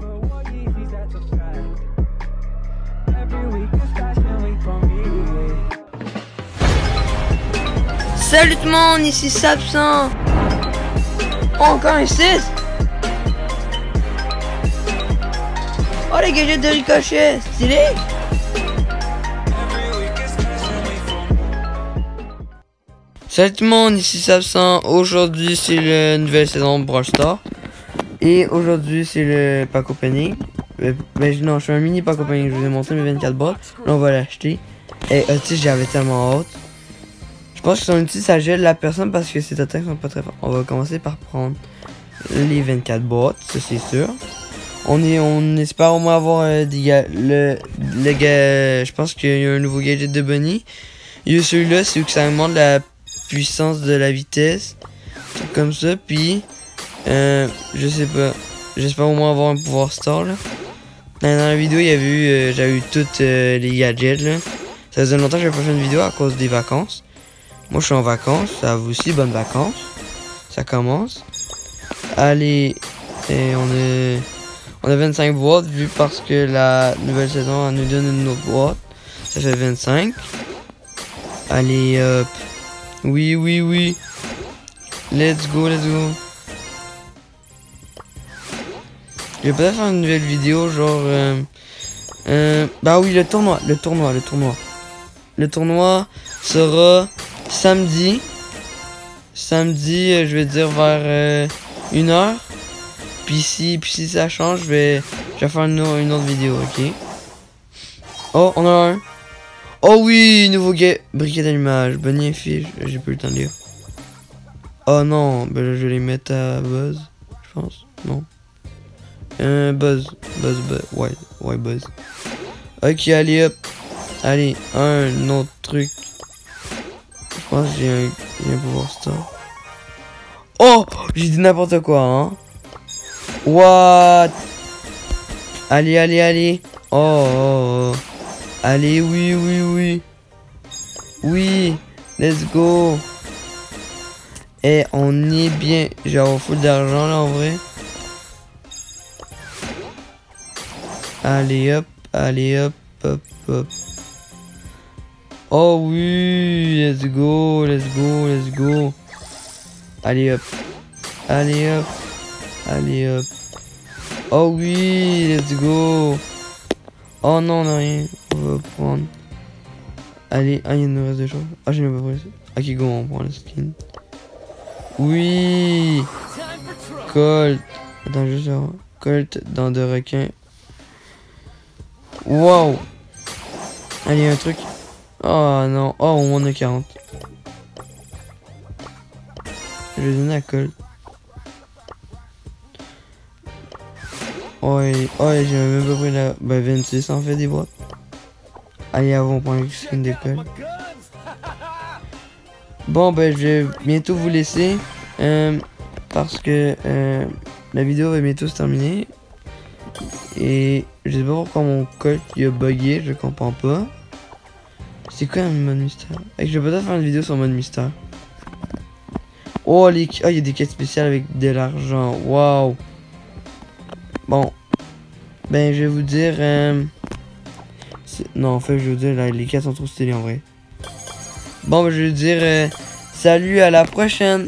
never wore Yeezys, that's a fact. Every week is fashion week for me. Salut tout le monde, ici Sapsan. Encore un 6 Oh, les gadgets de ricochet, stylé Salut tout le monde, ici Sapsan. Aujourd'hui, c'est la nouvelle saison de Brawl Stars. Et aujourd'hui, c'est le pack opening. Euh, Ben, non, je fais un mini pack opening. Je vous ai montré mes 24 boîtes. Là, on va l'acheter. Et, euh, tu sais, j'avais tellement hâte. Je pense que son outil, ça gèle la personne parce que ses attaques sont pas très fortes. On va commencer par prendre les 24 boîtes, ça c'est sûr. On, est, on espère au moins avoir euh, des le, le ga- Je pense qu'il y a un nouveau gadget de Bunny. Il y a celui-là, c'est où que ça augmente la puissance de la vitesse. Comme ça. Puis, euh, je sais pas. J'espère au moins avoir un pouvoir star là. Dans, la vidéo, il y avait eu, euh, eu toutes euh, les gadgets là. Ça faisait longtemps que j'avais pas fait une vidéo à cause des vacances. Moi, je suis en vacances. À vous aussi, bonnes vacances. Ça commence. Allez, et on est, on a 25 boîtes vu parce que la nouvelle saison elle nous donne une autre boîte. Ça fait 25. Allez, hop. Oui, oui, oui. Let's go, let's go. Je vais peut-être faire une nouvelle vidéo, genre. euh, euh, bah oui, le tournoi, le tournoi, le tournoi. Le tournoi sera samedi. Samedi, euh, je vais dire vers euh, une heure. Puis si, puis si ça change, je vais, je vais faire une, au- une autre vidéo, ok? Oh, on a un. Oh oui, nouveau. Briquet d'allumage. Fiche. J'ai plus le temps de lire. Oh non, ben je vais les mettre à Buzz. Je pense. Non. Euh, Buzz. Buzz, Buzz. Ouais, ouais, Buzz. Ok, allez, hop. Allez, un autre truc. Je pense que j'ai un, un pouvoir star. Oh J'ai dit n'importe quoi, hein. What? Allez, allez, allez. Oh, oh, oh. Allez, oui, oui, oui. Oui, let's go. Et on est bien. J'ai avoir full d'argent là en vrai. Allez hop, allez hop, hop, hop. Oh oui, let's go, let's go, let's go. Allez hop, allez hop, allez hop. Oh oui, let's go. Oh non, on a rien. On va prendre. Allez, ah, il a reste de choses. Ah, j'ai même pas pris ça. Ok, go, on prend le skin. Oui. Colt. Attends, juste. Colt dans de requins. Wow. Allez, un truc. Oh non. Oh, on a 40. Je vais donner à Colt. Ouais, ouais, j'ai même pas pris la. Bah, 26 en fait des boîtes. Allez, avant, on prend une skin de. Bon, ben, je vais bientôt vous laisser. euh, parce que euh, la vidéo va bientôt se terminer. Et je sais pas pourquoi mon colt il a bugué, je comprends pas. C'est quoi un mode mystère? Et je vais peut-être faire une vidéo sur mode mystère. Oh, les... oh, il y a des quêtes spéciales avec de l'argent. Waouh. Bon. Ben, je vais vous dire. euh, Non, en fait, je vais vous dire, là, les quêtes sont trop stylées en vrai. Bon, ben, je vais vous dire. euh, Salut, à la prochaine